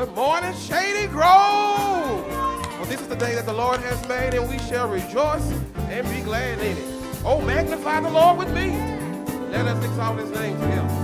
Good morning, Shady Grove. Well, this is the day that the Lord has made, and we shall rejoice and be glad in it. Oh, magnify the Lord with me. Let us exalt his name together.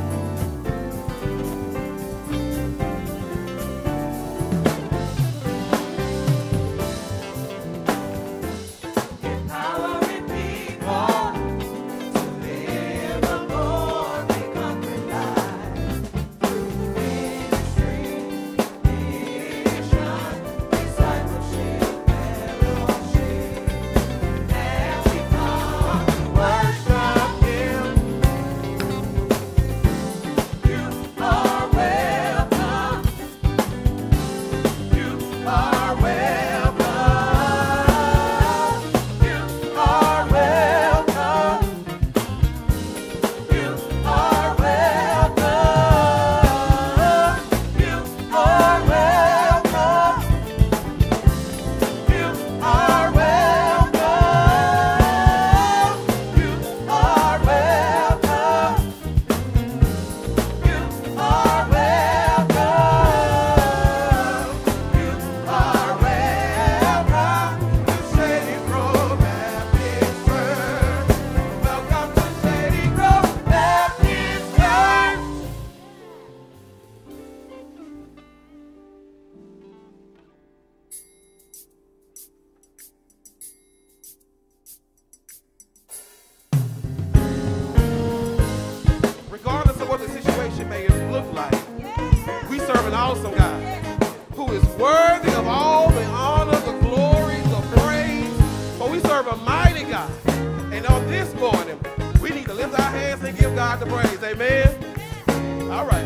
Awesome God who is worthy of all the honor, the glory, the praise. For we serve a mighty God. And on this morning, we need to lift our hands and give God the praise. Amen. All right,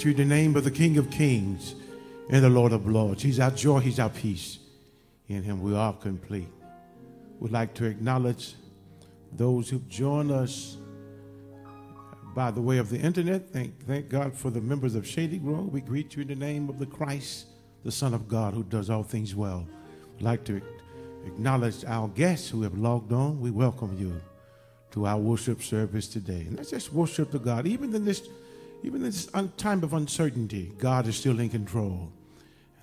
greet you in the name of the King of Kings and the Lord of Lords. He's our joy, He's our peace. In Him we are complete. We'd like to acknowledge those who've joined us by the way of the internet. Thank, thank God for the members of Shady Grove. We greet you in the name of the Christ, the Son of God, who does all things well. We'd like to acknowledge our guests who have logged on. We welcome you to our worship service today. And let's just worship the God. Even in this, even in this time of uncertainty, God is still in control.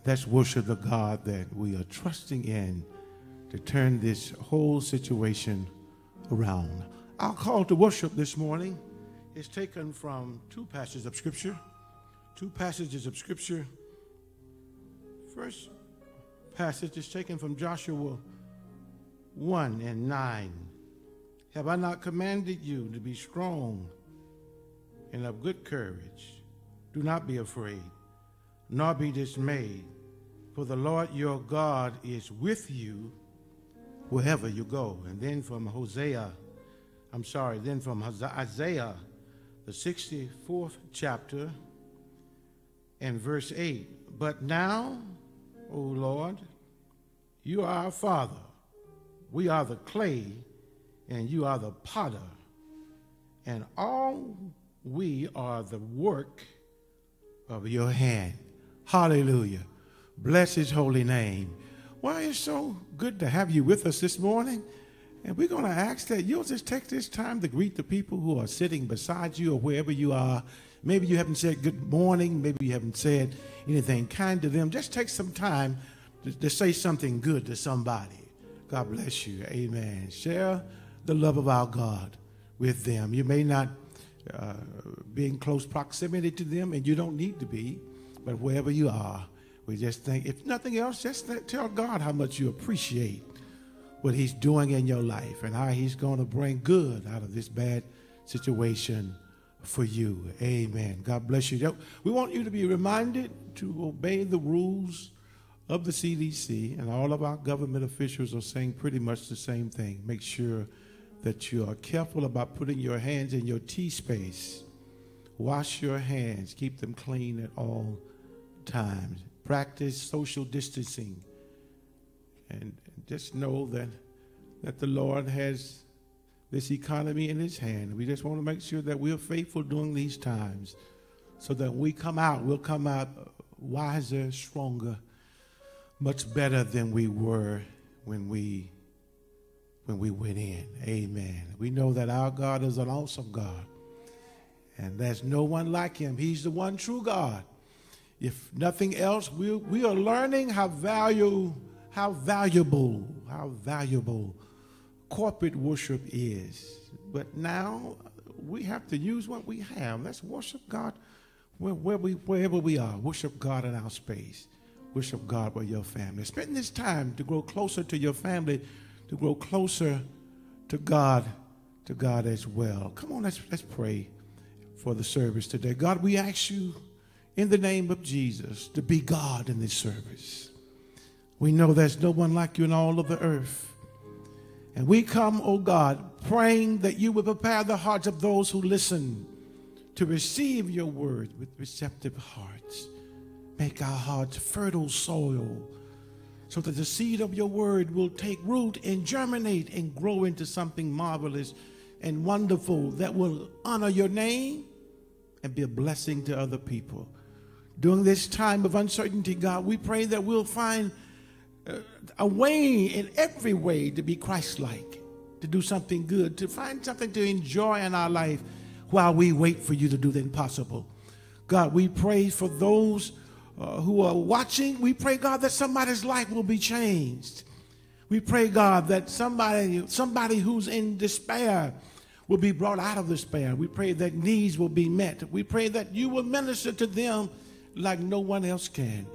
Let's worship the God that we are trusting in to turn this whole situation around. Our call to worship this morning is taken from two passages of Scripture. Two passages of Scripture. First passage is taken from Joshua 1 and 9. Have I not commanded you to be strong and of good courage? Do not be afraid, nor be dismayed, for the Lord your God is with you wherever you go. And then from Hosea, I'm sorry, then from Isaiah, the 64th chapter and verse 8. But now, O Lord, you are our Father. We are the clay and you are the potter, and all we are the work of your hand. Hallelujah. Bless his holy name. Well, it's so good to have you with us this morning. And we're going to ask that you'll just take this time to greet the people who are sitting beside you or wherever you are. Maybe you haven't said good morning. Maybe you haven't said anything kind to them. Just take some time to, to say something good to somebody. God bless you. Amen. Share the love of our God with them. You may not uh, be in close proximity to them, and you don't need to be, but wherever you are, we just think, if nothing else, just tell God how much you appreciate what He's doing in your life and how He's going to bring good out of this bad situation for you. Amen. God bless you. We want you to be reminded to obey the rules of the CDC, and all of our government officials are saying pretty much the same thing. Make sure that you are careful about putting your hands in your tea space. Wash your hands, keep them clean at all times. Practice social distancing. And just know that, that the Lord has this economy in his hand. We just want to make sure that we're faithful during these times so that we come out, we'll come out wiser, stronger, much better than we were when we when we went in. Amen. We know that our God is an awesome God. And there's no one like him. He's the one true God. If nothing else, we, we are learning how value, how valuable, how valuable corporate worship is. But now we have to use what we have. Let's worship God where, where we, wherever we are. Worship God in our space. Worship God with your family. Spend this time to grow closer to your family to grow closer to God, to God as well. Come on, let's, let's pray for the service today. God, we ask you in the name of Jesus to be God in this service. We know there's no one like you in all of the earth. And we come, oh God, praying that you would prepare the hearts of those who listen to receive your word with receptive hearts. Make our hearts fertile soil so that the seed of your word will take root and germinate and grow into something marvelous and wonderful that will honor your name and be a blessing to other people. During this time of uncertainty, God, we pray that we'll find uh, a way in every way to be Christ like, to do something good, to find something to enjoy in our life while we wait for you to do the impossible. God, we pray for those uh, who are watching, we pray, God, that somebody's life will be changed. We pray, God, that somebody, somebody who's in despair will be brought out of despair. We pray that needs will be met. We pray that you will minister to them like no one else can.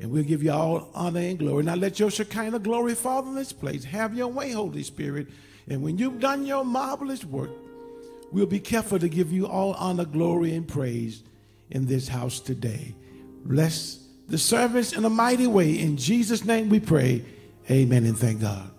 And we'll give you all honor and glory. Now let your Shekinah glory fall in this place. Have your way, Holy Spirit. And when you've done your marvelous work, we'll be careful to give you all honor, glory, and praise in this house today. Bless the service in a mighty way. In Jesus' name we pray. Amen and thank God.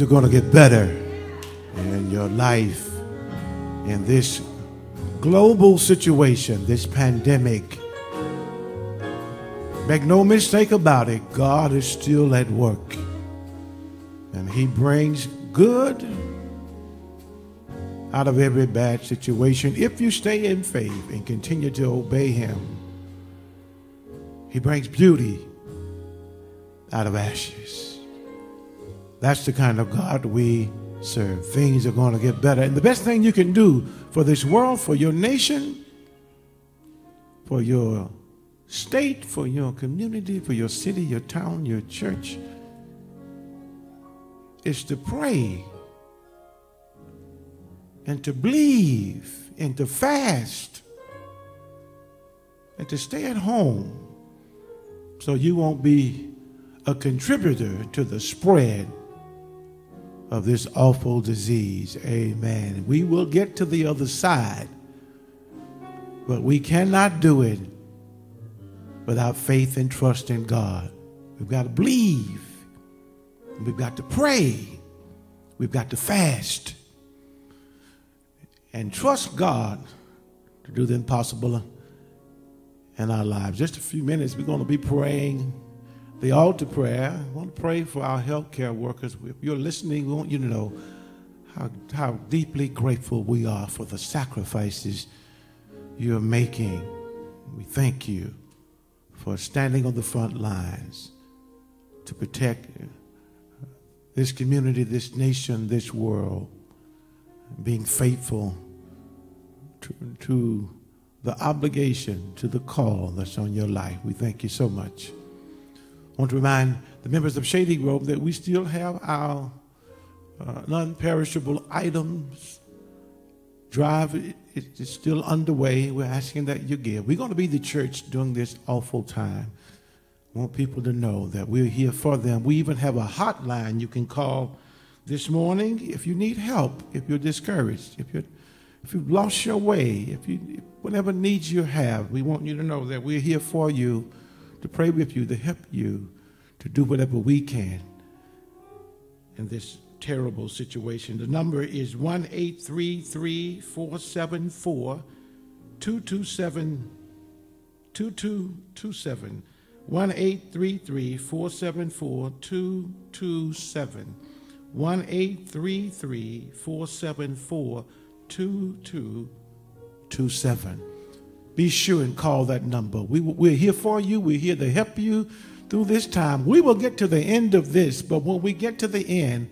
Things are going to get better in your life in this global situation, this pandemic. Make no mistake about it, God is still at work. And He brings good out of every bad situation if you stay in faith and continue to obey Him. He brings beauty out of ashes. That's the kind of God we serve. Things are going to get better. And the best thing you can do for this world, for your nation, for your state, for your community, for your city, your town, your church, is to pray and to believe and to fast and to stay at home so you won't be a contributor to the spread of this awful disease. Amen. We will get to the other side, but we cannot do it without faith and trust in God. We've got to believe. We've got to pray. We've got to fast and trust God to do the impossible in our lives. Just a few minutes, we're going to be praying the altar prayer. I want to pray for our healthcare workers. If you're listening, we want you to know how, how deeply grateful we are for the sacrifices you're making. We thank you for standing on the front lines to protect this community, this nation, this world, being faithful to, to the obligation, to the call that's on your life. We thank you so much. I want to remind the members of Shady Grove that we still have our uh, non-perishable items drive it- it's still underway. We're asking that you give. We're going to be the church during this awful time. I want people to know that we're here for them. We even have a hotline you can call this morning if you need help, if you're discouraged, if you if you've lost your way, if you whatever needs you have. We want you to know that we're here for you, to pray with you, to help you, to do whatever we can in this terrible situation. The number is 1 474 227 2227. 1 474 227. 1 474 2227. Be sure and call that number. We, we're here for you. We're here to help you through this time. We will get to the end of this, but when we get to the end,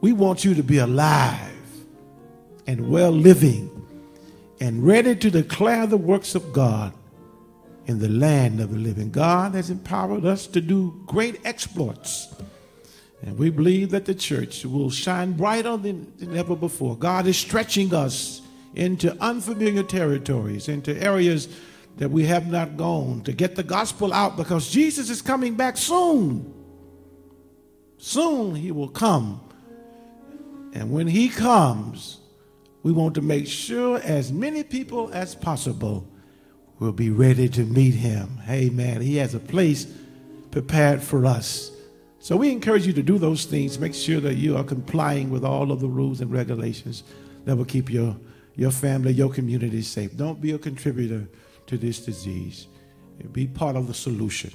we want you to be alive and well living and ready to declare the works of God in the land of the living. God has empowered us to do great exploits. And we believe that the church will shine brighter than, than ever before. God is stretching us into unfamiliar territories, into areas that we have not gone to get the gospel out because Jesus is coming back soon. Soon he will come. And when he comes, we want to make sure as many people as possible will be ready to meet him. Amen. He has a place prepared for us. So we encourage you to do those things. Make sure that you are complying with all of the rules and regulations that will keep your, your family, your community safe. Don't be a contributor to this disease. Be part of the solution.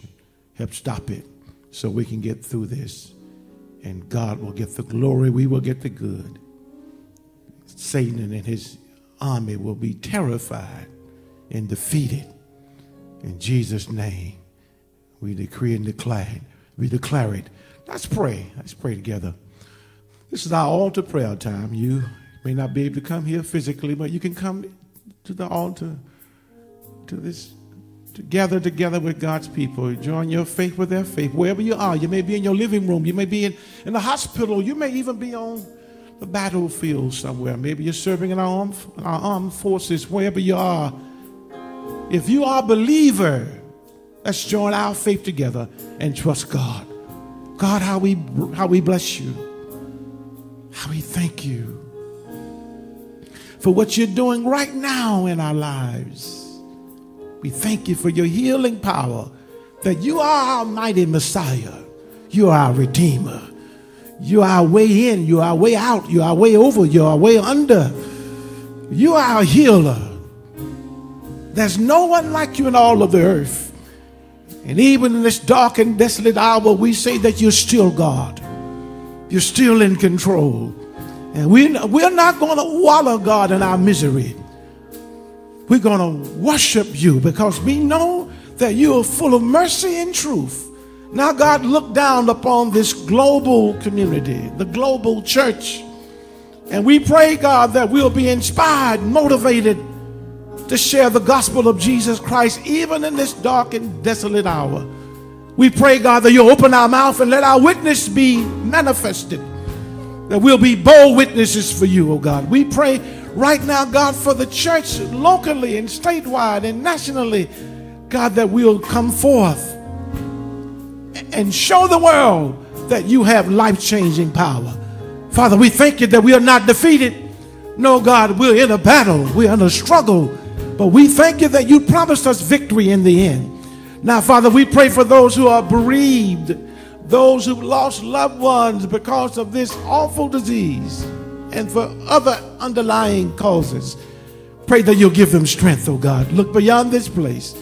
Help stop it so we can get through this. And God will get the glory. We will get the good. Satan and his army will be terrified and defeated. In Jesus' name, we decree and declare it. We declare it. Let's pray. Let's pray together. This is our altar prayer time. You May not be able to come here physically, but you can come to the altar, to this, to gather together with God's people. Join your faith with their faith. Wherever you are, you may be in your living room, you may be in, in the hospital, you may even be on the battlefield somewhere. Maybe you're serving in our armed, our armed forces, wherever you are. If you are a believer, let's join our faith together and trust God. God, how we how we bless you. How we thank you for what you're doing right now in our lives. We thank you for your healing power, that you are our mighty Messiah. You are our Redeemer. You are our way in, you are our way out, you are our way over, you are our way under. You are our healer. There's no one like you in all of the earth. And even in this dark and desolate hour, we say that you're still God. You're still in control. And we, we're not going to wallow, God, in our misery. We're going to worship you because we know that you are full of mercy and truth. Now, God, look down upon this global community, the global church. And we pray, God, that we'll be inspired, motivated to share the gospel of Jesus Christ, even in this dark and desolate hour. We pray, God, that you'll open our mouth and let our witness be manifested, that we'll be bold witnesses for you, oh God. We pray right now, God, for the church locally and statewide and nationally, God, that we'll come forth and show the world that you have life changing power. Father, we thank you that we are not defeated. No, God, we're in a battle, we're in a struggle, but we thank you that you promised us victory in the end. Now, Father, we pray for those who are bereaved, those who've lost loved ones because of this awful disease, and for other underlying causes. Pray that you'll give them strength, oh God. Look beyond this place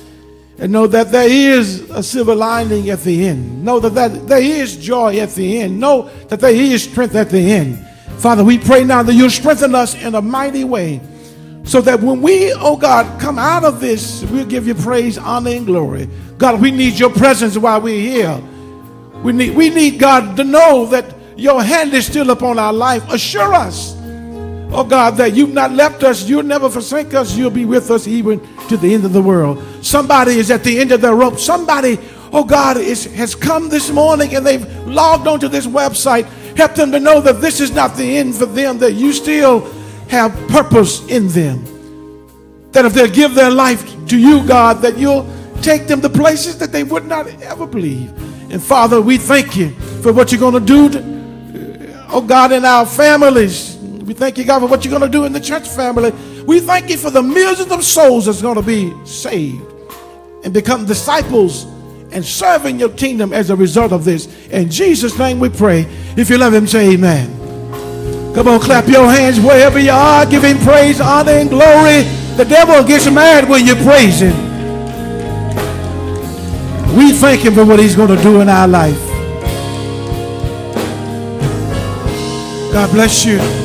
and know that there is a silver lining at the end. Know that, that there is joy at the end. Know that there is strength at the end. Father, we pray now that you'll strengthen us in a mighty way so that when we, oh God, come out of this, we'll give you praise, honor, and glory. God, we need your presence while we're here. We need, we need God to know that your hand is still upon our life. Assure us Oh God, that you've not left us, you'll never forsake us, you'll be with us even to the end of the world. Somebody is at the end of their rope. Somebody, oh God, is, has come this morning and they've logged onto this website. Help them to know that this is not the end for them, that you still have purpose in them. That if they'll give their life to you, God, that you'll take them to places that they would not ever believe. And Father, we thank you for what you're going to do, to, oh God, in our families we thank you, God, for what you're going to do in the church family. We thank you for the millions of souls that's going to be saved and become disciples and serving your kingdom as a result of this. In Jesus' name we pray. If you love him, say amen. Come on, clap your hands wherever you are. Give him praise, honor, and glory. The devil gets mad when you praise him. We thank him for what he's going to do in our life. God bless you.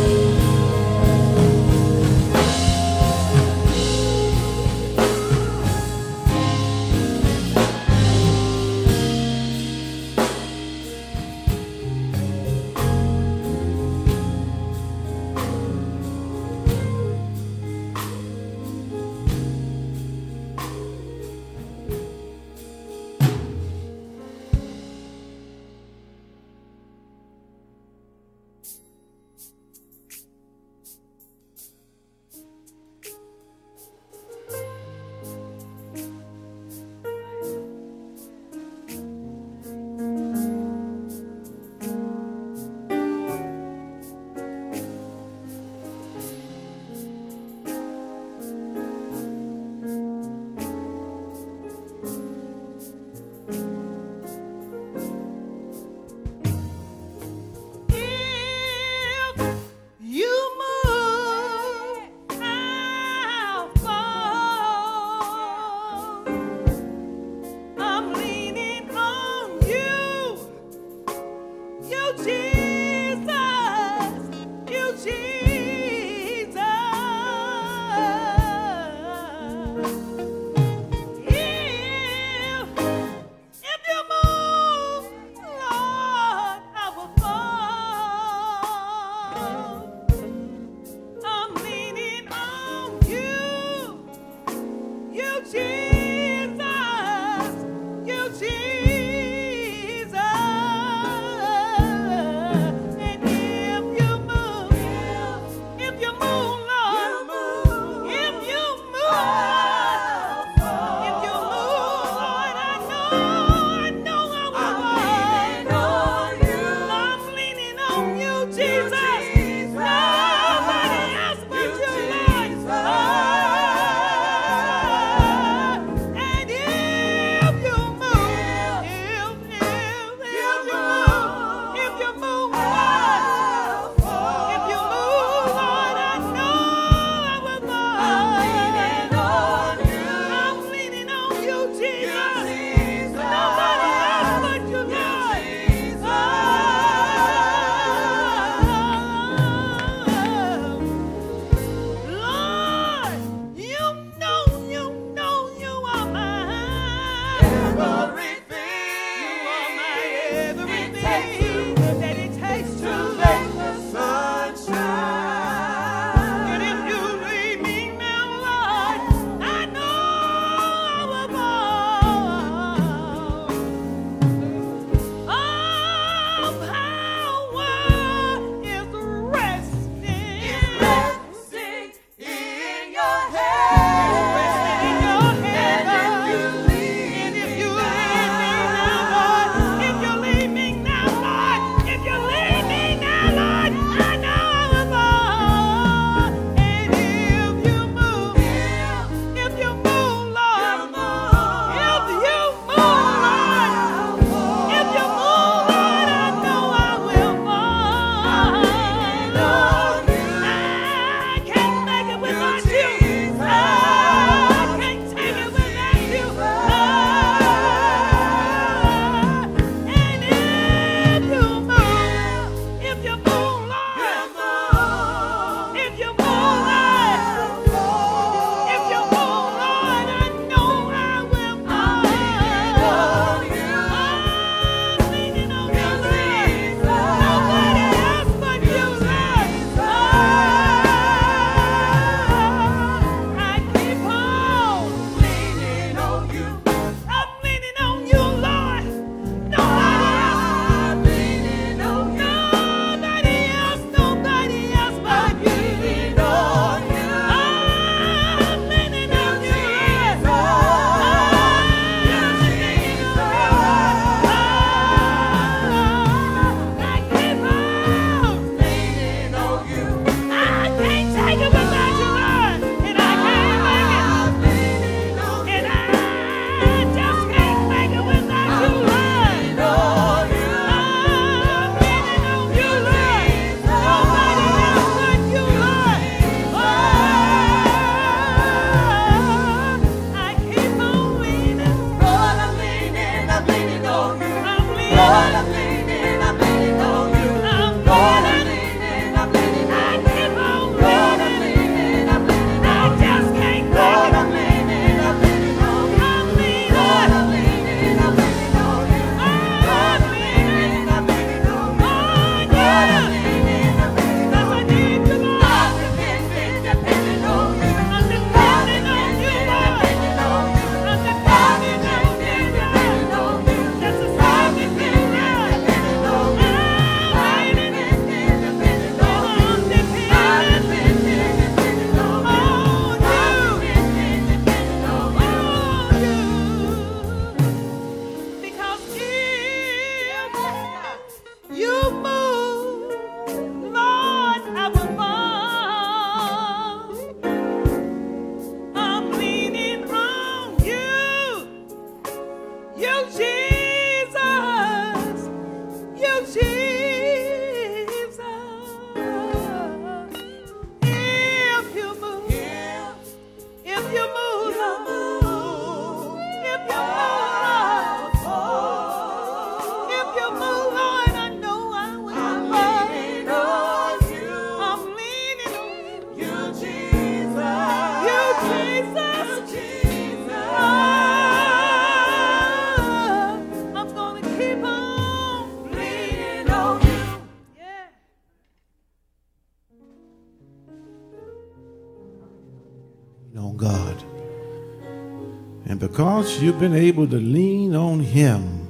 You've been able to lean on Him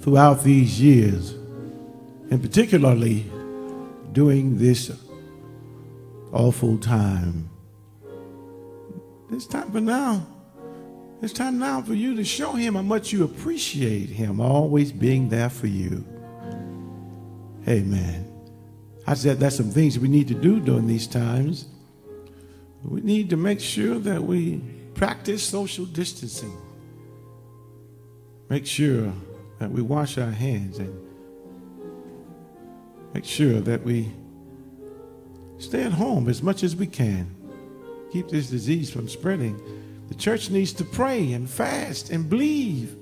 throughout these years, and particularly during this awful time. It's time for now. It's time now for you to show him how much you appreciate him always being there for you. Amen. I said that's some things we need to do during these times. We need to make sure that we practice social distancing. Make sure that we wash our hands and make sure that we stay at home as much as we can. Keep this disease from spreading. The church needs to pray and fast and believe.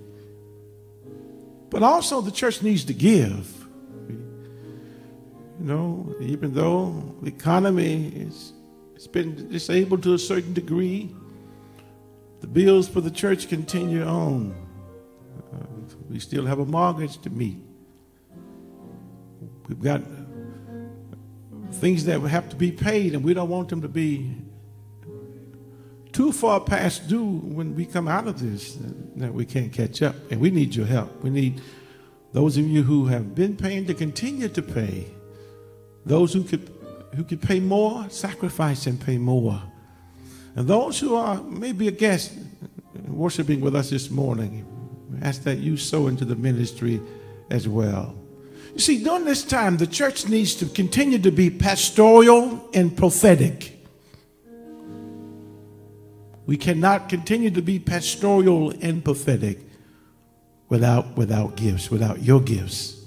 But also, the church needs to give. You know, even though the economy is it's been disabled to a certain degree, the bills for the church continue on. Uh, we still have a mortgage to meet. We've got things that have to be paid, and we don't want them to be too far past due when we come out of this that we can't catch up. And we need your help. We need those of you who have been paying to continue to pay. Those who could who could pay more, sacrifice and pay more. And those who are maybe a guest worshiping with us this morning, ask that you sow into the ministry as well. You see, during this time, the church needs to continue to be pastoral and prophetic. We cannot continue to be pastoral and prophetic without, without gifts, without your gifts.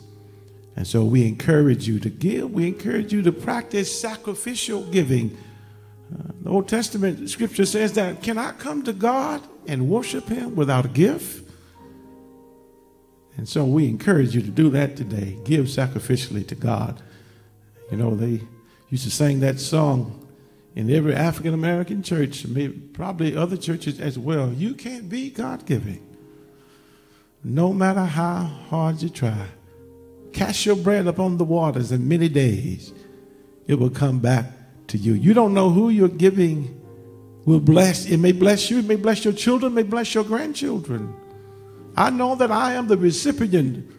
And so we encourage you to give. We encourage you to practice sacrificial giving. The Old Testament scripture says that can I come to God and worship Him without a gift? And so we encourage you to do that today. Give sacrificially to God. You know, they used to sing that song in every African American church, maybe, probably other churches as well. You can't be God giving, no matter how hard you try. Cast your bread upon the waters in many days. It will come back to you. You don't know who you're giving will bless. It may bless you, it may bless your children, may bless your grandchildren. I know that I am the recipient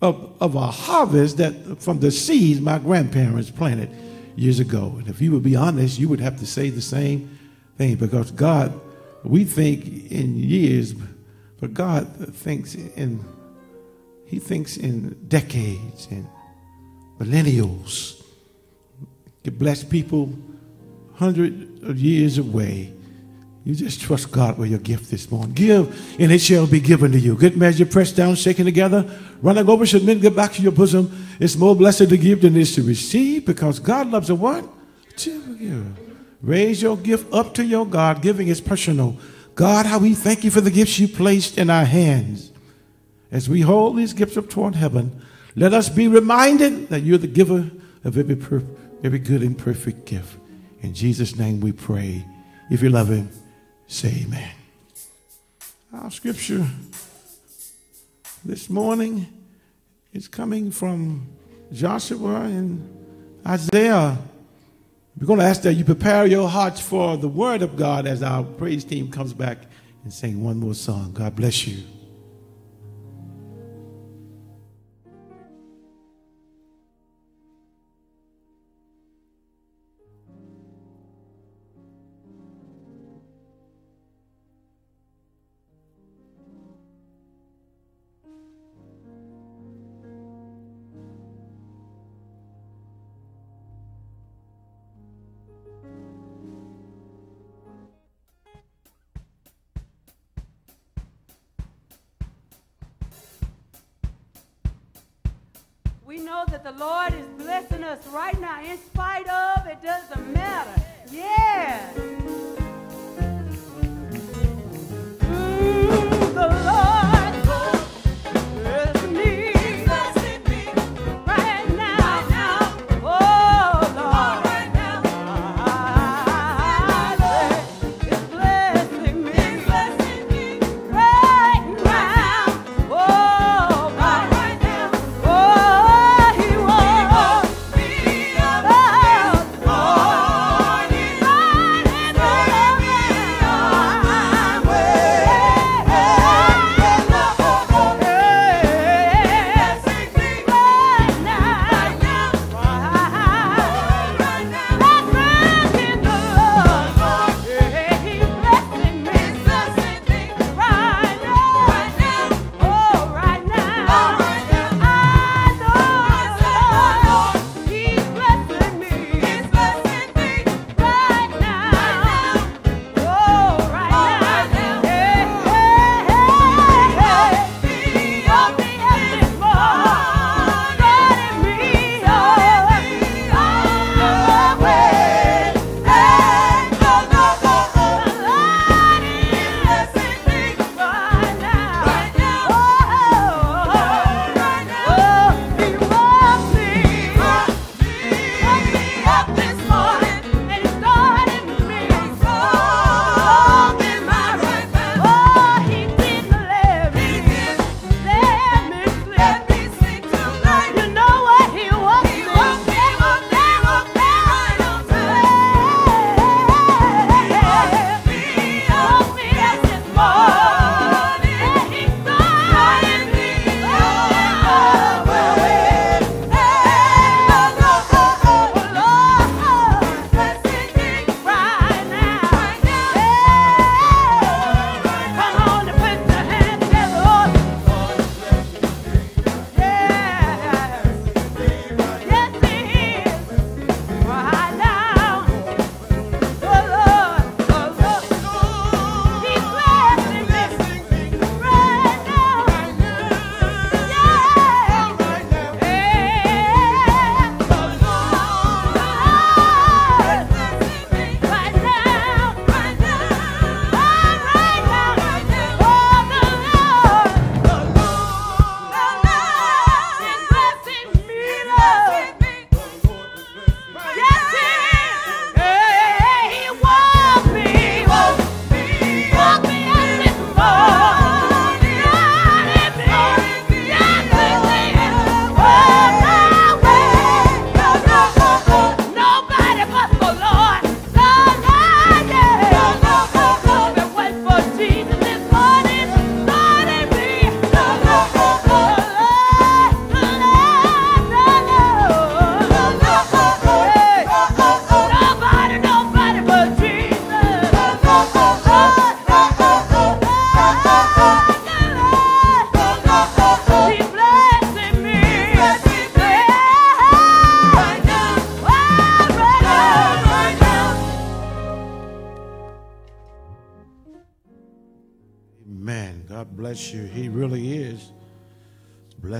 of, of a harvest that from the seeds my grandparents planted years ago. And if you would be honest, you would have to say the same thing because God, we think in years, but God thinks in he thinks in decades and millennials. Bless people hundreds of years away. You just trust God with your gift this morning. Give, and it shall be given to you. Good measure, pressed down, shaken together, running over, should men get back to your bosom. It's more blessed to give than it is to receive, because God loves a what? Cheerful Raise your gift up to your God. Giving is personal. God, how we thank you for the gifts you placed in our hands. As we hold these gifts up toward heaven, let us be reminded that you're the giver of every, per- every good and perfect gift. In Jesus' name we pray. If you love him, say amen. Our scripture this morning is coming from Joshua and Isaiah. We're going to ask that you prepare your hearts for the word of God as our praise team comes back and sing one more song. God bless you. We know that the Lord is blessing us right now. In spite of, it doesn't matter. Yeah.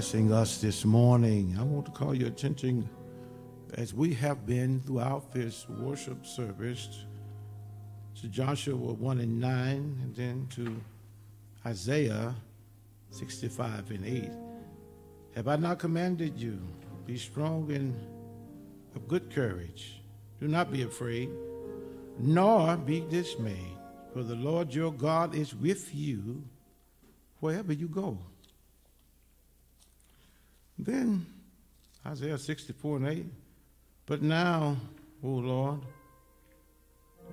Blessing us this morning. I want to call your attention as we have been throughout this worship service to Joshua 1 and 9, and then to Isaiah 65 and 8. Have I not commanded you? Be strong and of good courage. Do not be afraid, nor be dismayed, for the Lord your God is with you wherever you go. Then Isaiah 64 and 8. But now, O Lord,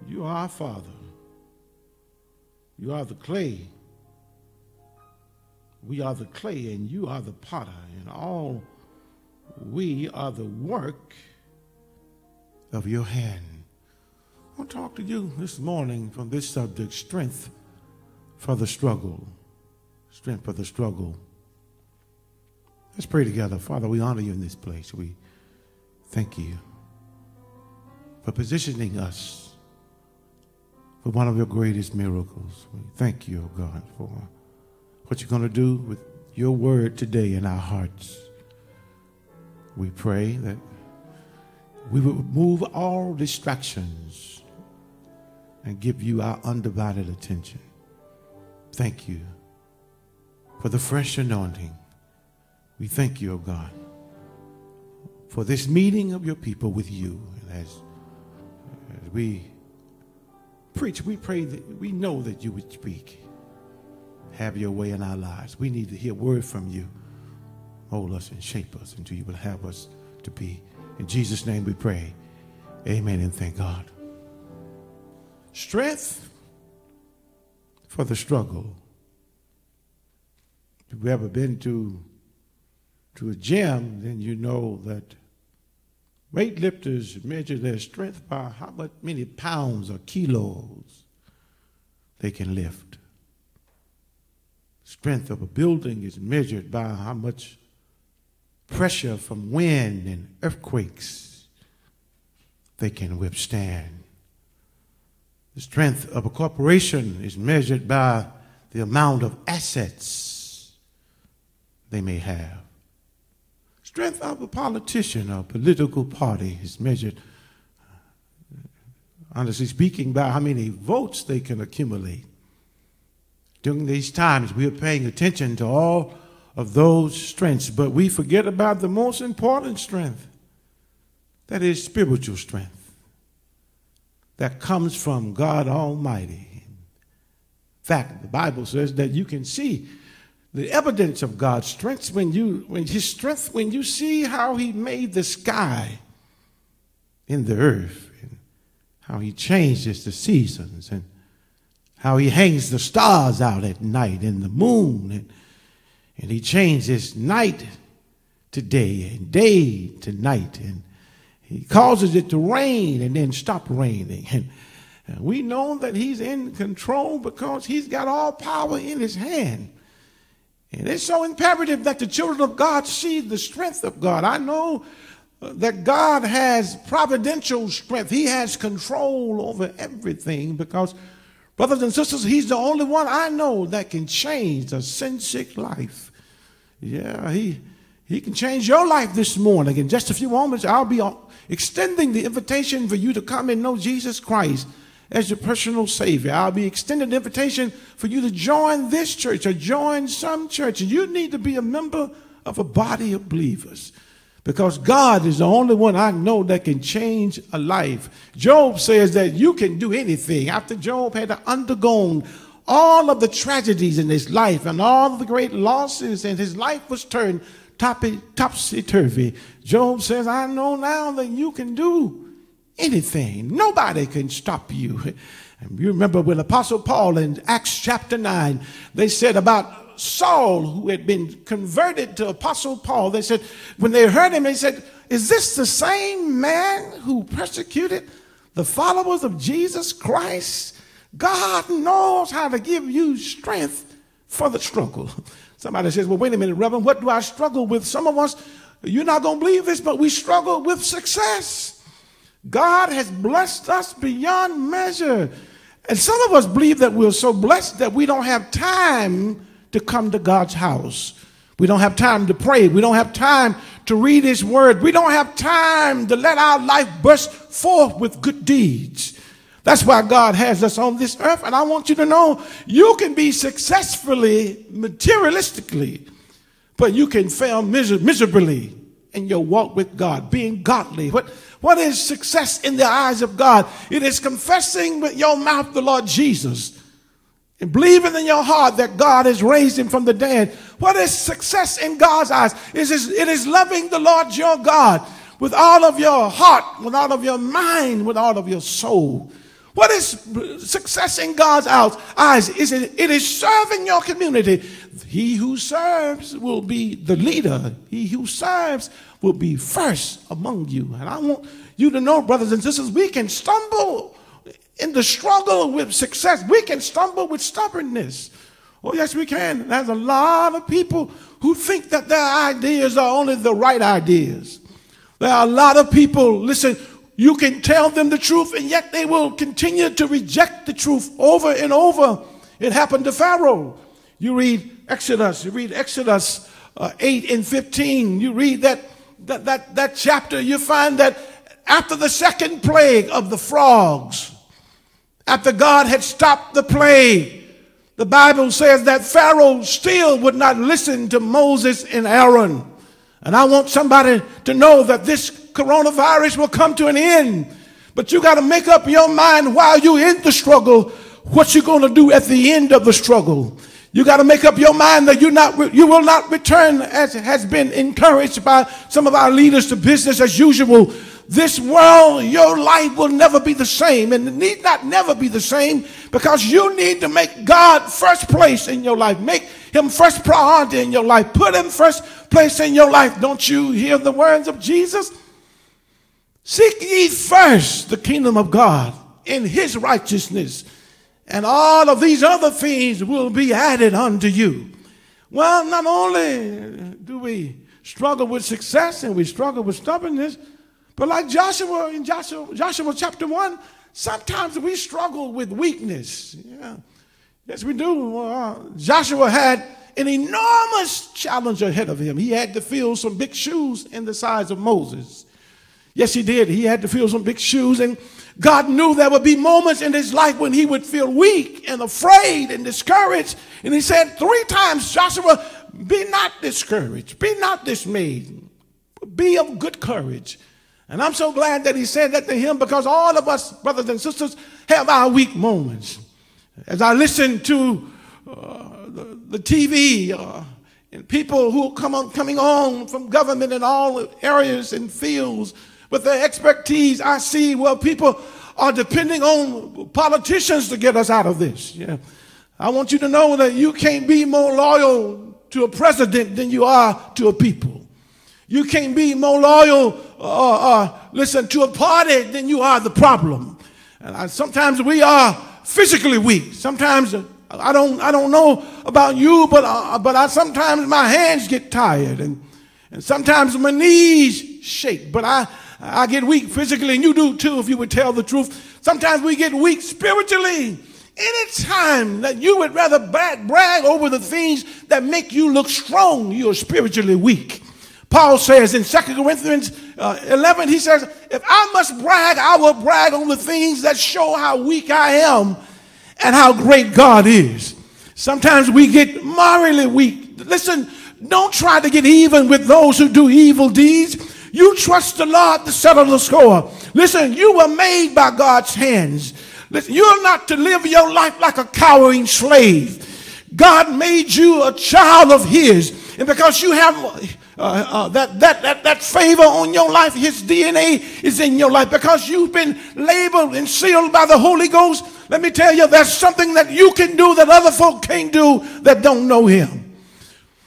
you are our Father. You are the clay. We are the clay, and you are the potter, and all we are the work of your hand. I want to talk to you this morning from this subject strength for the struggle. Strength for the struggle. Let's pray together. Father, we honor you in this place. We thank you for positioning us for one of your greatest miracles. We thank you, oh God, for what you're going to do with your word today in our hearts. We pray that we will remove all distractions and give you our undivided attention. Thank you for the fresh anointing we thank you, O oh God, for this meeting of your people with you. And as, as we preach, we pray that we know that you would speak. Have your way in our lives. We need to hear word from you. Mold us and shape us until you will have us to be. In Jesus' name we pray. Amen and thank God. Strength for the struggle. Have you ever been to to a gym, then you know that weightlifters measure their strength by how much, many pounds or kilos they can lift. Strength of a building is measured by how much pressure from wind and earthquakes they can withstand. The strength of a corporation is measured by the amount of assets they may have strength of a politician or political party is measured, uh, honestly speaking, by how many votes they can accumulate. During these times, we are paying attention to all of those strengths, but we forget about the most important strength that is spiritual strength that comes from God Almighty. In fact, the Bible says that you can see the evidence of God's strength when you when his strength when you see how he made the sky in the earth and how he changes the seasons and how he hangs the stars out at night and the moon and, and he changes night to day and day to night and he causes it to rain and then stop raining. And, and we know that he's in control because he's got all power in his hand and it's so imperative that the children of God see the strength of God. I know uh, that God has providential strength. He has control over everything because, brothers and sisters, He's the only one I know that can change a sin sick life. Yeah, He. He can change your life this morning. In just a few moments, I'll be uh, extending the invitation for you to come and know Jesus Christ as your personal Savior. I'll be extending an invitation for you to join this church or join some church. And you need to be a member of a body of believers because God is the only one I know that can change a life. Job says that you can do anything. After Job had undergone all of the tragedies in his life and all of the great losses, and his life was turned topsy turvy. Job says, I know now that you can do anything. Nobody can stop you. And you remember when Apostle Paul in Acts chapter 9, they said about Saul, who had been converted to Apostle Paul, they said, when they heard him, they said, Is this the same man who persecuted the followers of Jesus Christ? God knows how to give you strength for the struggle. Somebody says, Well, wait a minute, Reverend, what do I struggle with? Some of us, you're not going to believe this, but we struggle with success. God has blessed us beyond measure. And some of us believe that we're so blessed that we don't have time to come to God's house. We don't have time to pray. We don't have time to read His Word. We don't have time to let our life burst forth with good deeds. That's why God has us on this earth. And I want you to know you can be successfully materialistically, but you can fail miser- miserably in your walk with God, being godly. What, what is success in the eyes of God? It is confessing with your mouth the Lord Jesus and believing in your heart that God has raised him from the dead. What is success in God's eyes? It is, it is loving the Lord your God with all of your heart, with all of your mind, with all of your soul. What is success in God's eyes? Is it, it is serving your community. He who serves will be the leader. He who serves will be first among you. And I want you to know, brothers and sisters, we can stumble in the struggle with success. We can stumble with stubbornness. Oh, yes, we can. There's a lot of people who think that their ideas are only the right ideas. There are a lot of people, listen, you can tell them the truth, and yet they will continue to reject the truth over and over. It happened to Pharaoh. You read Exodus, you read Exodus uh, 8 and 15, you read that, that, that, that chapter, you find that after the second plague of the frogs, after God had stopped the plague, the Bible says that Pharaoh still would not listen to Moses and Aaron. And I want somebody to know that this coronavirus will come to an end. But you got to make up your mind while you're in the struggle what you're going to do at the end of the struggle. You got to make up your mind that you not you will not return as has been encouraged by some of our leaders to business as usual. This world, your life will never be the same and it need not never be the same because you need to make God first place in your life. Make him first priority in your life. Put him first place in your life. Don't you hear the words of Jesus? Seek ye first the kingdom of God in his righteousness, and all of these other things will be added unto you. Well, not only do we struggle with success and we struggle with stubbornness, but like Joshua in Joshua, Joshua chapter 1, sometimes we struggle with weakness. Yeah. Yes, we do. Uh, Joshua had an enormous challenge ahead of him. He had to fill some big shoes in the size of Moses. Yes, he did. He had to fill some big shoes. And God knew there would be moments in his life when he would feel weak and afraid and discouraged. And he said three times, Joshua, be not discouraged, be not dismayed, be of good courage. And I'm so glad that he said that to him because all of us, brothers and sisters, have our weak moments. As I listen to uh, the, the, TV uh, and people who come on, coming on from government in all areas and fields with their expertise, I see well people are depending on politicians to get us out of this. Yeah. I want you to know that you can't be more loyal to a president than you are to a people. You can't be more loyal, uh, uh, listen, to a party than you are the problem. And I, sometimes we are physically weak. Sometimes uh, I don't, I don't know about you, but, uh, but I, sometimes my hands get tired and, and sometimes my knees shake. But I, I get weak physically, and you do too, if you would tell the truth. Sometimes we get weak spiritually. Any time that you would rather brag, over the things that make you look strong, you're spiritually weak. Paul says in 2 Corinthians uh, 11, he says, If I must brag, I will brag on the things that show how weak I am and how great God is. Sometimes we get morally weak. Listen, don't try to get even with those who do evil deeds. You trust the Lord to settle the score. Listen, you were made by God's hands. Listen, you're not to live your life like a cowering slave. God made you a child of His. And because you have uh, uh, that, that, that, that favor on your life, His DNA is in your life. Because you've been labeled and sealed by the Holy Ghost, let me tell you, there's something that you can do that other folk can't do that don't know Him.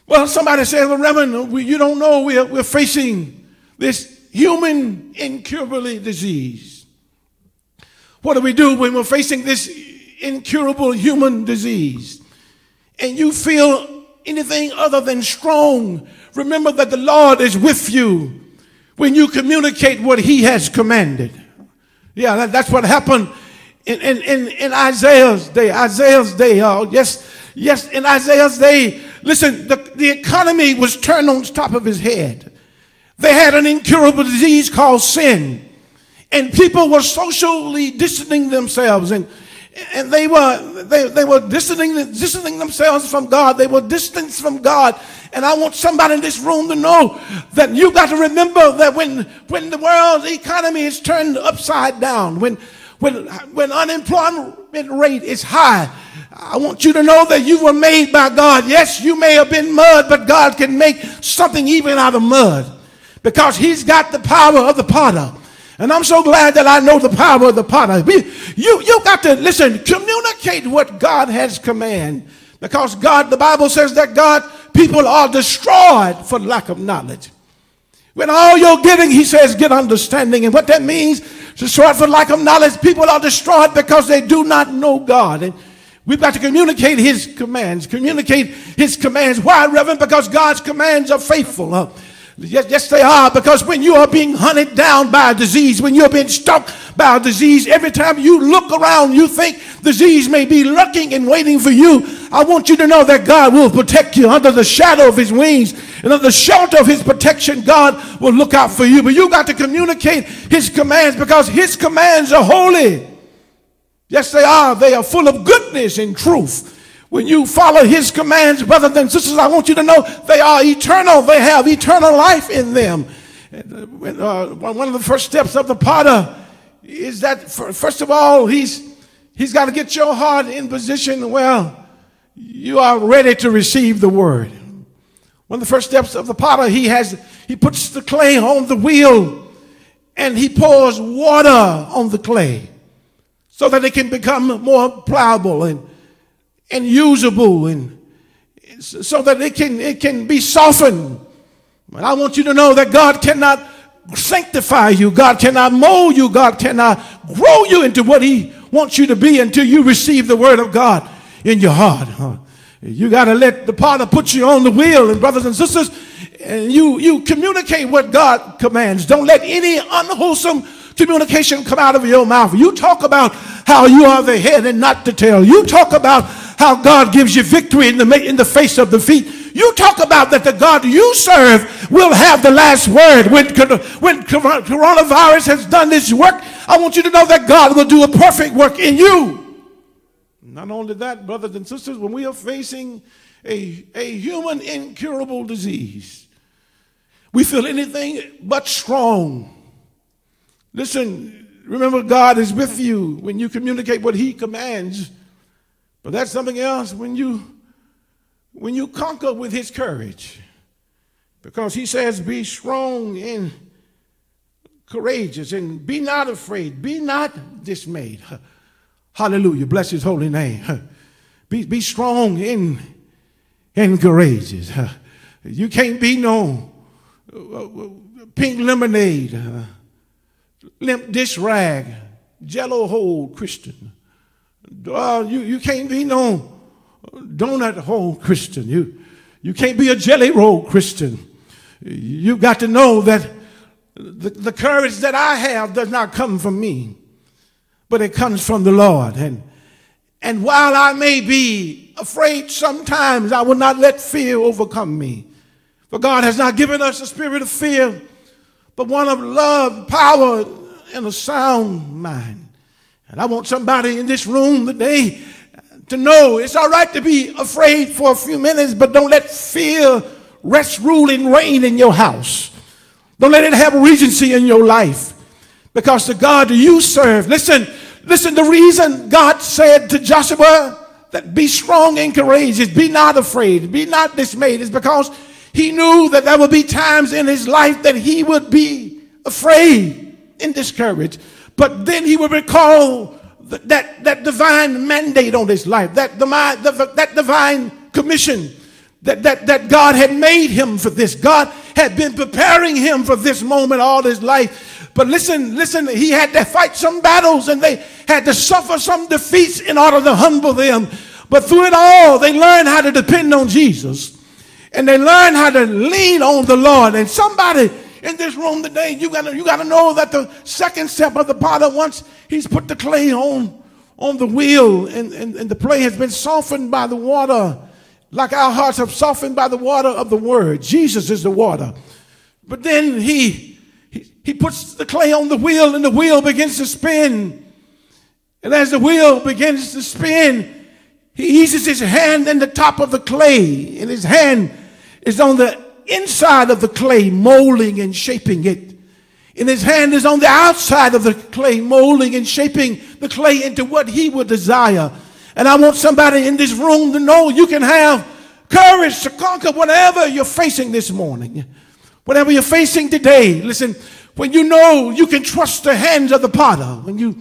Well, somebody says, well, Reverend, we, you don't know we're, we're facing this human incurable disease. What do we do when we're facing this incurable human disease? And you feel anything other than strong, remember that the Lord is with you when you communicate what He has commanded. Yeah, that, that's what happened in, in, in, in Isaiah's day. Isaiah's day, uh, yes, yes, in Isaiah's day, listen, the, the economy was turned on top of his head. They had an incurable disease called sin. And people were socially distancing themselves and and they were they, they were distancing, distancing themselves from God. They were distanced from God. And I want somebody in this room to know that you got to remember that when when the world's economy is turned upside down, when when when unemployment rate is high, I want you to know that you were made by God. Yes, you may have been mud, but God can make something even out of mud because He's got the power of the potter. And I'm so glad that I know the power of the potter. You, you got to listen, communicate what God has command. Because God, the Bible says that God, people are destroyed for lack of knowledge. When all you're he says, get understanding. And what that means, destroyed for lack of knowledge, people are destroyed because they do not know God. And we've got to communicate his commands. Communicate his commands. Why, Reverend? Because God's commands are faithful. Yes, yes, they are. Because when you are being hunted down by a disease, when you're being stalked by a disease, every time you look around, you think disease may be lurking and waiting for you. I want you to know that God will protect you under the shadow of his wings and under the shelter of his protection. God will look out for you. But you got to communicate his commands because his commands are holy. Yes, they are. They are full of goodness and truth. When you follow his commands, brothers and sisters, I want you to know they are eternal. They have eternal life in them. Uh, one of the first steps of the potter is that, first of all, he's, he's got to get your heart in position where you are ready to receive the word. One of the first steps of the potter, he has, he puts the clay on the wheel and he pours water on the clay so that it can become more pliable and and usable and so that it can, it can be softened. But I want you to know that God cannot sanctify you. God cannot mold you. God cannot grow you into what he wants you to be until you receive the word of God in your heart. You got to let the potter put you on the wheel. And brothers and sisters, and you, you communicate what God commands. Don't let any unwholesome communication come out of your mouth. You talk about how you are the head and not the tail. You talk about how God gives you victory in the, in the face of defeat. You talk about that the God you serve will have the last word. When, when coronavirus has done this work, I want you to know that God will do a perfect work in you. Not only that, brothers and sisters, when we are facing a, a human incurable disease, we feel anything but strong. Listen, remember, God is with you when you communicate what He commands. But that's something else when you when you conquer with his courage. Because he says, be strong and courageous and be not afraid. Be not dismayed. Hallelujah. Bless his holy name. Be, be strong and, and courageous. You can't be no pink lemonade, limp dish rag, jello hole Christian. Uh, you, you can't be no donut hole Christian. You, you can't be a jelly roll Christian. You've got to know that the, the courage that I have does not come from me, but it comes from the Lord. And, and while I may be afraid sometimes, I will not let fear overcome me. For God has not given us a spirit of fear, but one of love, power, and a sound mind. And I want somebody in this room today to know it's all right to be afraid for a few minutes, but don't let fear rest, rule, and reign in your house. Don't let it have regency in your life. Because the God you serve, listen, listen, the reason God said to Joshua that be strong and courageous, be not afraid, be not dismayed, is because he knew that there would be times in his life that he would be afraid and discouraged. But then he would recall that, that divine mandate on his life, that, the, that divine commission that, that, that God had made him for this. God had been preparing him for this moment all his life. But listen, listen, he had to fight some battles and they had to suffer some defeats in order to humble them. But through it all, they learned how to depend on Jesus and they learned how to lean on the Lord. And somebody in this room today, you gotta, you gotta know that the second step of the potter, once he's put the clay on, on the wheel and, and, and the clay has been softened by the water, like our hearts have softened by the water of the word. Jesus is the water. But then he, he, he puts the clay on the wheel and the wheel begins to spin. And as the wheel begins to spin, he eases his hand in the top of the clay and his hand is on the inside of the clay, molding and shaping it. And his hand is on the outside of the clay, molding and shaping the clay into what he would desire. And I want somebody in this room to know you can have courage to conquer whatever you're facing this morning. Whatever you're facing today. Listen, when you know you can trust the hands of the potter, when you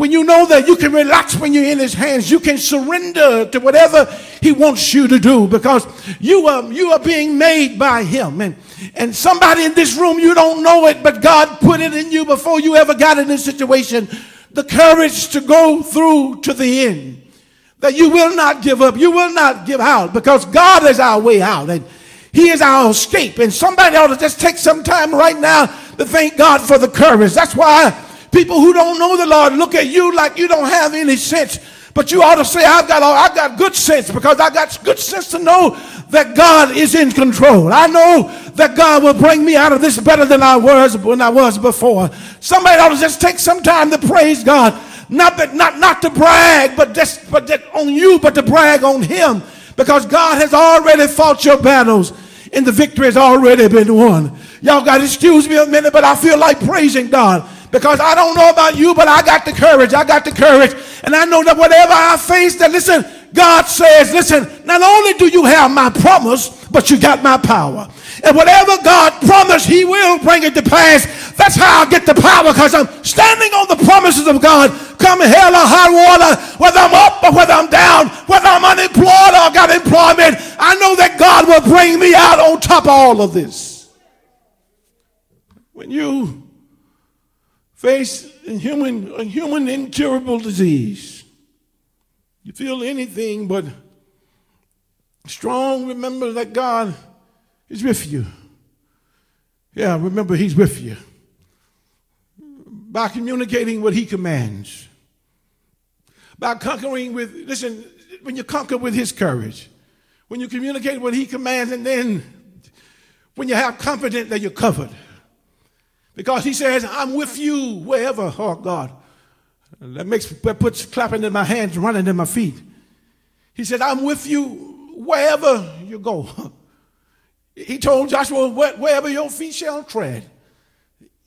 when you know that you can relax when you're in his hands, you can surrender to whatever he wants you to do because you are, you are being made by him. And, and somebody in this room, you don't know it, but God put it in you before you ever got in this situation. The courage to go through to the end. That you will not give up. You will not give out because God is our way out. And he is our escape. And somebody ought to just take some time right now to thank God for the courage. That's why People who don't know the Lord look at you like you don't have any sense. But you ought to say, I've got, I've got good sense because I got good sense to know that God is in control. I know that God will bring me out of this better than I was when I was before. Somebody ought to just take some time to praise God. Not that, not, not to brag, but just, but on you, but to brag on Him because God has already fought your battles and the victory has already been won. Y'all got to excuse me a minute, but I feel like praising God because I don't know about you, but I got the courage. I got the courage. And I know that whatever I face, that listen, God says, listen, not only do you have my promise, but you got my power. And whatever God promised, He will bring it to pass. That's how I get the power because I'm standing on the promises of God. Come hell or high water, whether I'm up or whether I'm down, whether I'm unemployed or got employment, I know that God will bring me out on top of all of this. When you face a human, a human incurable disease. You feel anything but strong, remember that God is with you. Yeah, remember He's with you. By communicating what He commands. By conquering with, listen, when you conquer with His courage, when you communicate what He commands, and then when you have confidence that you're covered. Because he says, I'm with you wherever, oh God. That makes that puts clapping in my hands, running in my feet. He said, I'm with you wherever you go. He told Joshua, wherever your feet shall tread,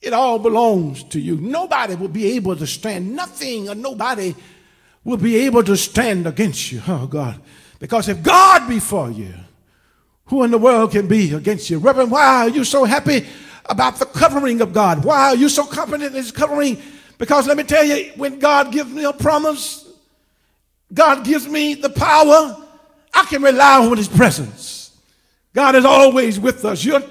it all belongs to you. Nobody will be able to stand. Nothing or nobody will be able to stand against you. Oh God. Because if God be for you, who in the world can be against you? Reverend, why are you so happy about the covering of God. Why are you so confident in his covering? Because let me tell you, when God gives me a promise, God gives me the power, I can rely on his presence. God is always with us. You're,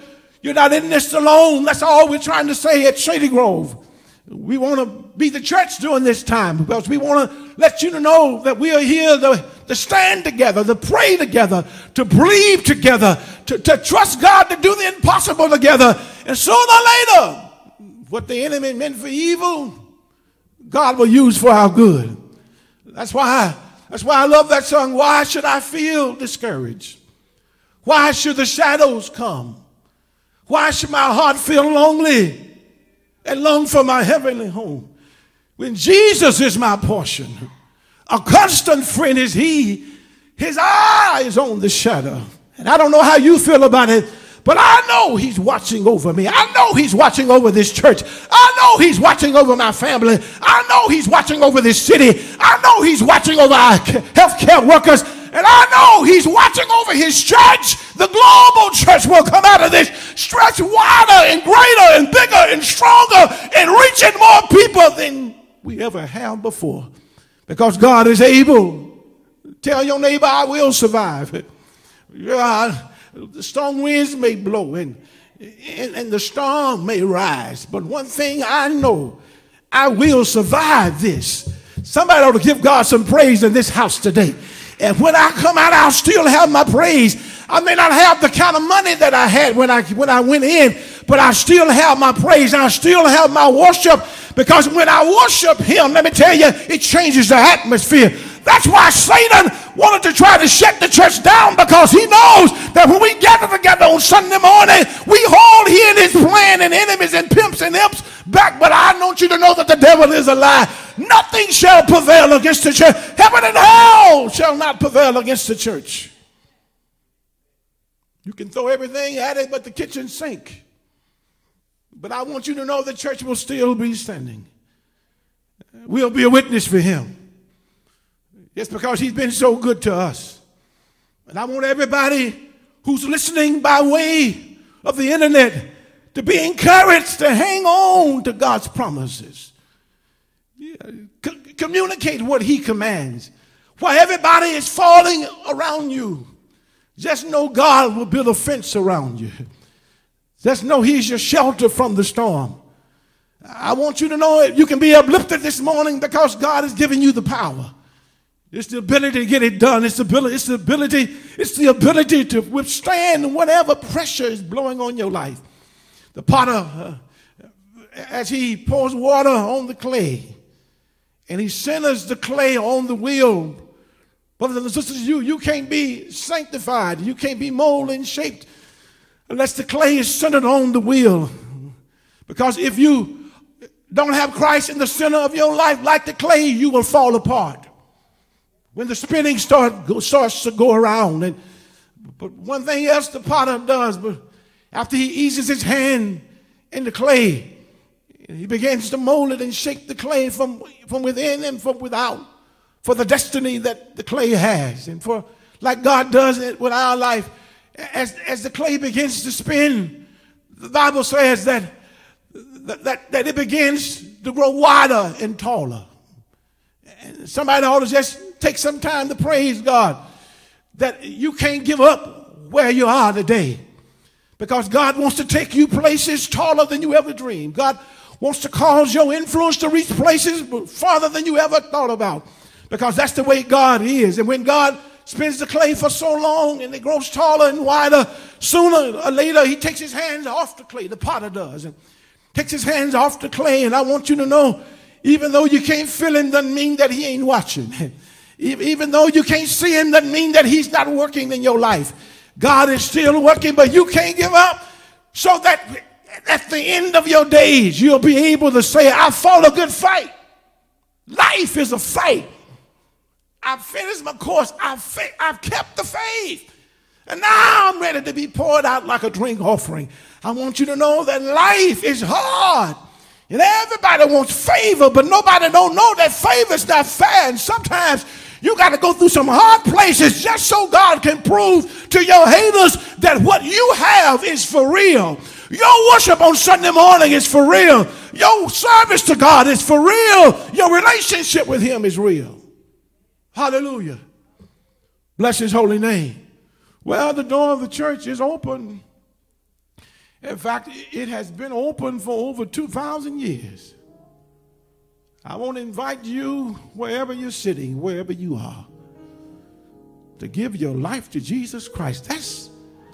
you're not in this alone. That's all we're trying to say at Shady Grove. We want to be the church during this time because we want to let you know that we are here to, to stand together, to pray together, to believe together, to, to trust God to do the impossible together. And sooner or later, what the enemy meant for evil, God will use for our good. That's why, that's why I love that song. Why should I feel discouraged? Why should the shadows come? Why should my heart feel lonely and long for my heavenly home? When Jesus is my portion, a constant friend is he, his eye is on the shadow. And I don't know how you feel about it, but I know he's watching over me. I know he's watching over this church. I know he's watching over my family. I know he's watching over this city. I know he's watching over our healthcare workers. And I know he's watching over his church. The global church will come out of this stretch wider and greater and bigger and stronger and reaching more people than we ever have before. Because God is able. Tell your neighbor, I will survive. Yeah, the strong winds may blow and, and, and the storm may rise. But one thing I know, I will survive this. Somebody ought to give God some praise in this house today. And when I come out, I'll still have my praise. I may not have the kind of money that I had when I when I went in, but I still have my praise. I still have my worship Because when I worship him, let me tell you, it changes the atmosphere. That's why Satan wanted to try to shut the church down because he knows that when we gather together on Sunday morning, we all hear his plan and enemies and pimps and imps back. But I want you to know that the devil is a lie. Nothing shall prevail against the church. Heaven and hell shall not prevail against the church. You can throw everything at it but the kitchen sink. But I want you to know the church will still be standing. We'll be a witness for him. It's because he's been so good to us. And I want everybody who's listening by way of the internet to be encouraged to hang on to God's promises. Yeah. Communicate what he commands. While everybody is falling around you, just know God will build a fence around you. Just know he's your shelter from the storm. I want you to know it. you can be uplifted this morning because God has given you the power. It's the ability to get it done. It's the ability, it's the ability, it's the ability to withstand whatever pressure is blowing on your life. The potter, uh, as he pours water on the clay, and he centers the clay on the wheel. Brothers and sisters, you, you can't be sanctified. You can't be molded and shaped unless the clay is centered on the wheel. Because if you don't have Christ in the center of your life like the clay, you will fall apart. When the spinning start, starts to go around. And, but one thing else the potter does, but after he eases his hand in the clay, he begins to mold it and shape the clay from, from within and from without for the destiny that the clay has. And for like God does it with our life, as, as the clay begins to spin, the Bible says that, that, that it begins to grow wider and taller. And somebody ought to just take some time to praise God that you can't give up where you are today. Because God wants to take you places taller than you ever dreamed. God wants to cause your influence to reach places farther than you ever thought about. Because that's the way God is. And when God spins the clay for so long and it grows taller and wider, sooner or later he takes his hands off the clay, the potter does, and takes his hands off the clay. And I want you to know, even though you can't feel him, doesn't mean that he ain't watching. Even though you can't see him, doesn't mean that he's not working in your life. God is still working, but you can't give up so that at the end of your days, you'll be able to say, I fought a good fight. Life is a fight. I've finished my course. I've, I've kept the faith. And now I'm ready to be poured out like a drink offering. I want you to know that life is hard. And everybody wants favor, but nobody don't know that favor is not fair. And sometimes you got to go through some hard places just so God can prove to your haters that what you have is for real. Your worship on Sunday morning is for real. Your service to God is for real. Your relationship with Him is real. Hallelujah. Bless His holy name. Well, the door of the church is open. In fact, it has been open for over 2,000 years. I want to invite you, wherever you're sitting, wherever you are, to give your life to Jesus Christ. That's,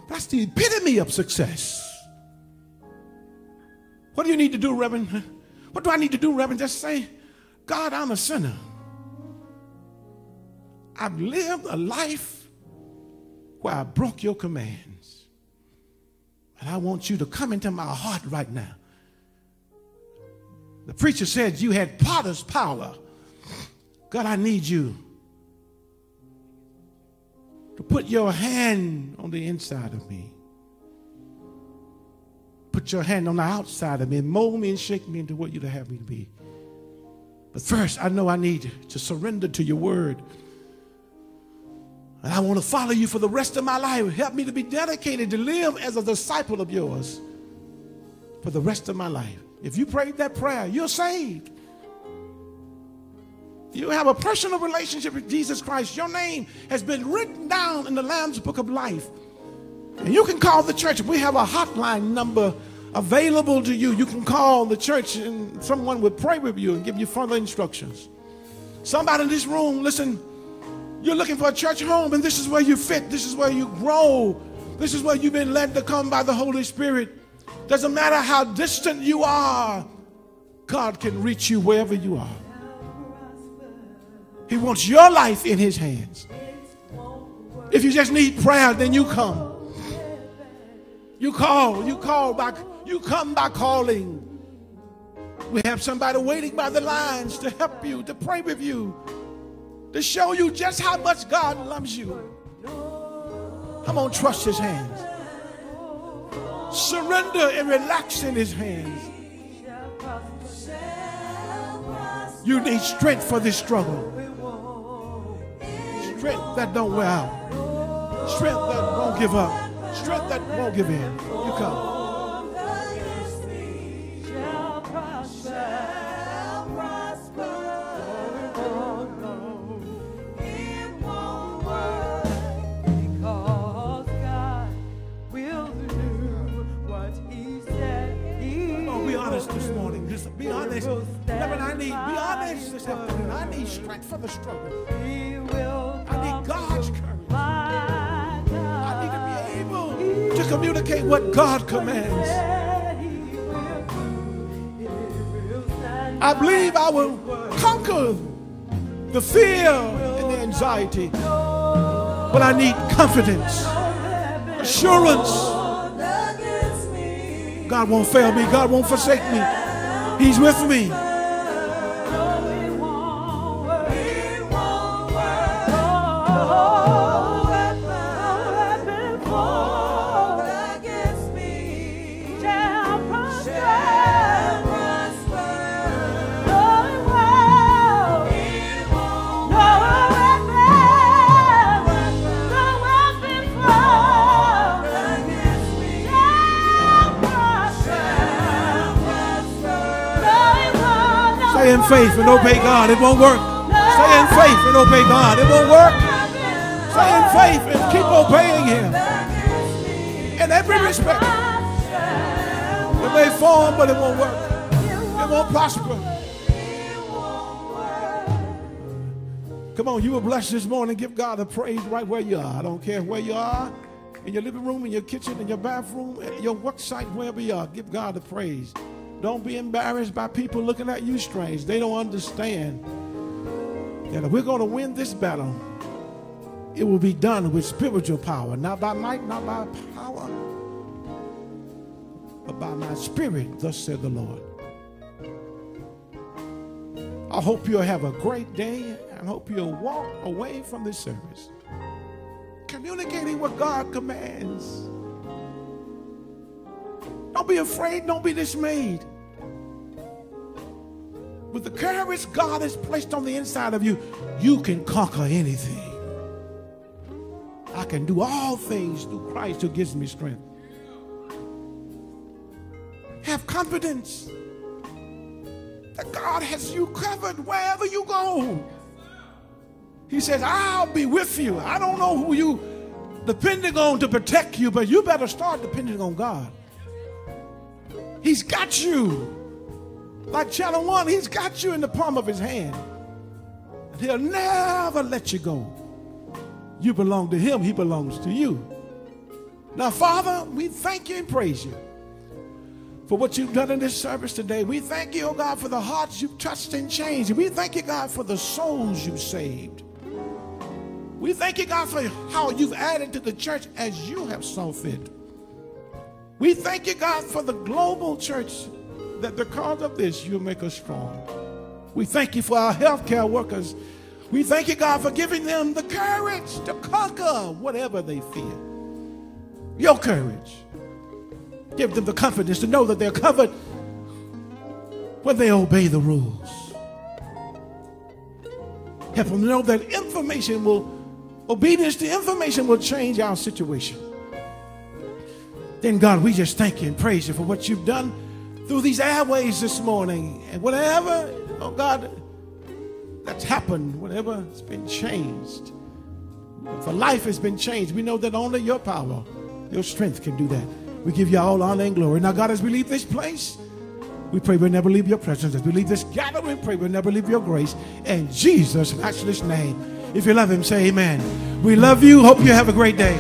that's the epitome of success. What do you need to do, Reverend? What do I need to do, Reverend? Just say, God, I'm a sinner. I've lived a life where I broke your commands. And I want you to come into my heart right now. The preacher said you had potter's power. God, I need you to put your hand on the inside of me. Put your hand on the outside of me and mold me and shake me into what you'd have me to be. But first, I know I need to surrender to your word. And I want to follow you for the rest of my life. Help me to be dedicated to live as a disciple of yours for the rest of my life. If you prayed that prayer, you're saved. You have a personal relationship with Jesus Christ. Your name has been written down in the Lamb's Book of Life. And you can call the church. We have a hotline number available to you. You can call the church and someone will pray with you and give you further instructions. Somebody in this room, listen, you're looking for a church home and this is where you fit. This is where you grow. This is where you've been led to come by the Holy Spirit. Doesn't matter how distant you are, God can reach you wherever you are. He wants your life in His hands. If you just need prayer, then you come. You call, you call back, you come by calling. We have somebody waiting by the lines to help you, to pray with you, to show you just how much God loves you. Come on, trust His hands. Surrender and relax in His hands. You need strength for this struggle. Strength that don't wear out. Strength that won't give up. Strength that won't give in. You come. For the struggle. I need God's courage. I need to be able to communicate what God commands. I believe I will conquer the fear and the anxiety. But I need confidence, assurance God won't fail me. God won't forsake me. He's with me. Faith and obey God. It won't work. Stay in faith and obey God. It won't work. Stay in faith and keep obeying Him. In every respect. It may form, but it won't work. It won't prosper. Come on, you were blessed this morning. Give God a praise right where you are. I don't care where you are. In your living room, in your kitchen, in your bathroom, at your work site, wherever you are. Give God a praise. Don't be embarrassed by people looking at you strange. They don't understand that if we're going to win this battle, it will be done with spiritual power, not by might, not by power, but by my spirit, thus said the Lord. I hope you'll have a great day and hope you'll walk away from this service communicating what God commands. Don't be afraid. Don't be dismayed. With the courage God has placed on the inside of you, you can conquer anything. I can do all things through Christ who gives me strength. Have confidence that God has you covered wherever you go. He says, I'll be with you. I don't know who you depending on to protect you, but you better start depending on God. He's got you. Like channel one, he's got you in the palm of his hand. And he'll never let you go. You belong to him, he belongs to you. Now, Father, we thank you and praise you for what you've done in this service today. We thank you, oh God, for the hearts you've touched and changed. We thank you, God, for the souls you've saved. We thank you, God, for how you've added to the church as you have saw fit. We thank you, God, for the global church that the because of this, you'll make us strong. We thank you for our healthcare workers. We thank you, God, for giving them the courage to conquer whatever they fear. Your courage. Give them the confidence to know that they're covered when they obey the rules. Help them know that information will, obedience to information will change our situation. Then, God, we just thank you and praise you for what you've done through these airways this morning. And whatever, oh God, that's happened, whatever's been changed, for life has been changed, we know that only your power, your strength can do that. We give you all honor and glory. Now, God, as we leave this place, we pray we'll never leave your presence. As we leave this gathering, pray we'll never leave your grace. In Jesus' matchless name. If you love him, say amen. We love you. Hope you have a great day.